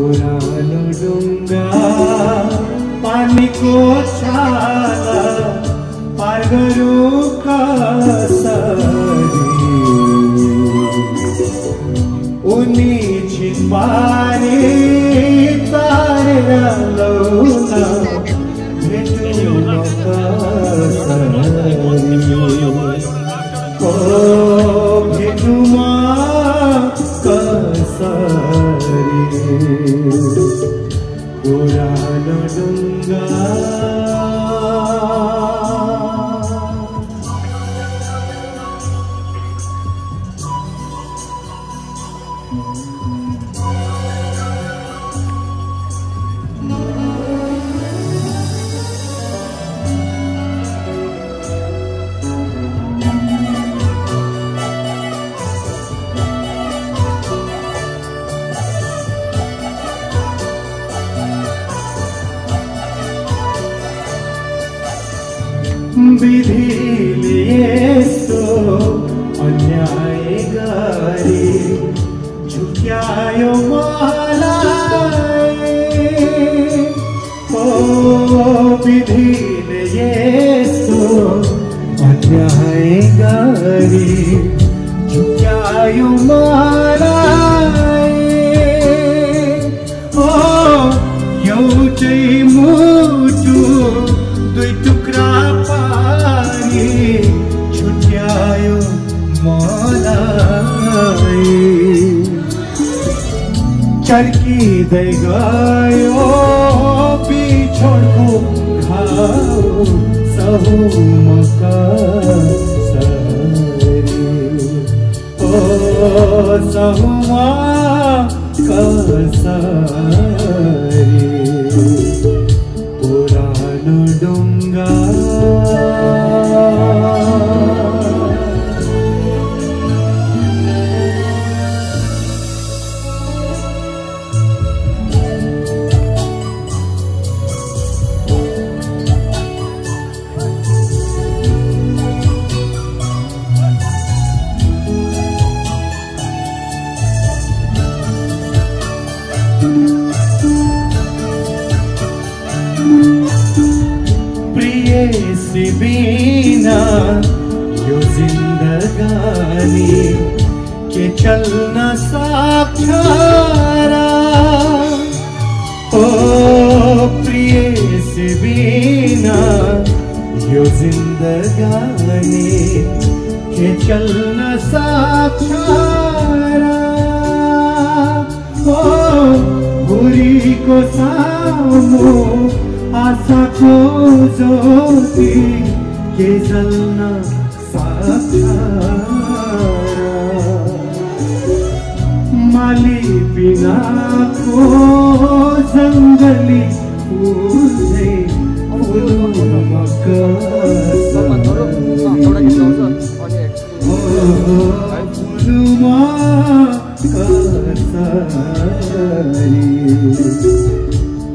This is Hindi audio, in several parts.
पुरानो डुङ्गा पानीको छाला पार गरौँ लौन भेटौँ कसरी ओ Thank mm -hmm. you. विधिले यस्तो अन्याय गरे झुक्यायो मलाई ओ विधिले यस्तो अन्याय गरे झुक्यायो मलाई ओ एउटै मुटु दुई चर्किँदै गयो पिछोडको घाउ सहुम कसरी ओ सहुमा प्रिय बिना, यो जिन्दगानी के चल्न सक्छ र? ओ प्रिय बिना, यो जिन्दगानी के चल्न सक्छ र? ओ बुढीको सामु आशाको ज्योति के जल्न? माली बिनाको जङ्गली फुलै फुलमा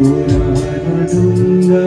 Ora Dunga